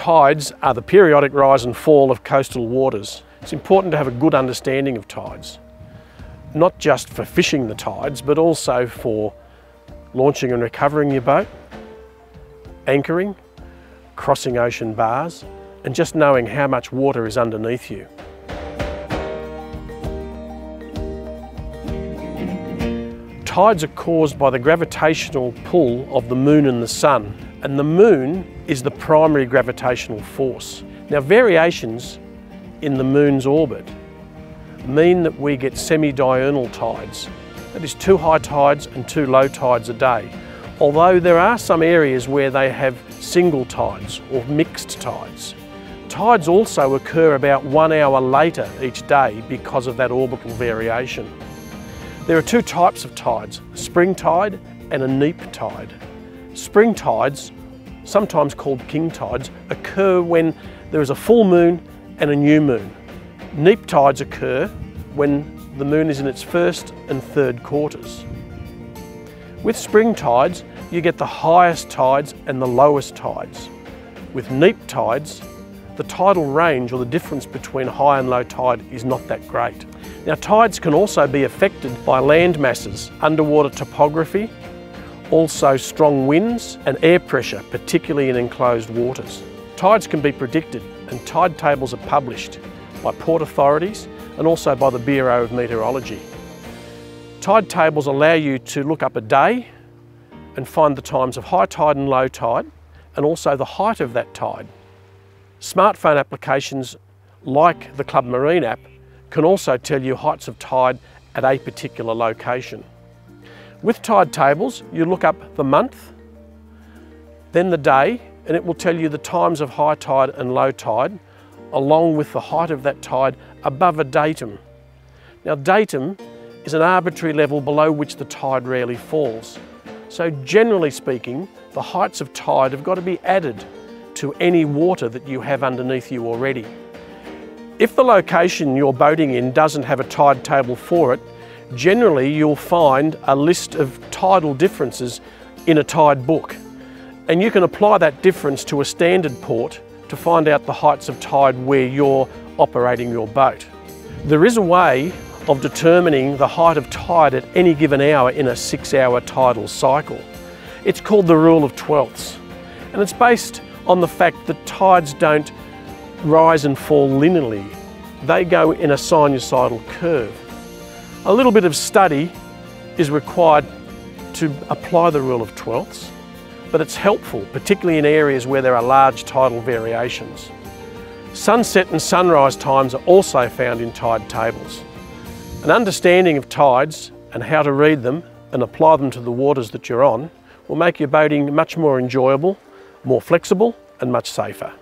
Tides are the periodic rise and fall of coastal waters. It's important to have a good understanding of tides, not just for fishing the tides, but also for launching and recovering your boat, anchoring, crossing ocean bars, and just knowing how much water is underneath you. Tides are caused by the gravitational pull of the moon and the sun, and the moon is the primary gravitational force. Now variations in the moon's orbit mean that we get semi-diurnal tides. That is two high tides and two low tides a day. Although there are some areas where they have single tides or mixed tides. Tides also occur about one hour later each day because of that orbital variation. There are two types of tides, spring tide and a neap tide. Spring tides, sometimes called king tides, occur when there is a full moon and a new moon. Neap tides occur when the moon is in its first and third quarters. With spring tides, you get the highest tides and the lowest tides. With neap tides, the tidal range or the difference between high and low tide is not that great. Now tides can also be affected by land masses, underwater topography, also strong winds and air pressure, particularly in enclosed waters. Tides can be predicted and tide tables are published by port authorities and also by the Bureau of Meteorology. Tide tables allow you to look up a day and find the times of high tide and low tide and also the height of that tide. Smartphone applications like the Club Marine app can also tell you heights of tide at a particular location. With tide tables, you look up the month, then the day, and it will tell you the times of high tide and low tide, along with the height of that tide above a datum. Now datum is an arbitrary level below which the tide rarely falls. So generally speaking, the heights of tide have got to be added to any water that you have underneath you already. If the location you're boating in doesn't have a tide table for it, generally you'll find a list of tidal differences in a tide book. And you can apply that difference to a standard port to find out the heights of tide where you're operating your boat. There is a way of determining the height of tide at any given hour in a six hour tidal cycle. It's called the rule of twelfths and it's based on the fact that tides don't rise and fall linearly. They go in a sinusoidal curve. A little bit of study is required to apply the rule of twelfths, but it's helpful, particularly in areas where there are large tidal variations. Sunset and sunrise times are also found in tide tables. An understanding of tides and how to read them and apply them to the waters that you're on will make your boating much more enjoyable, more flexible and much safer.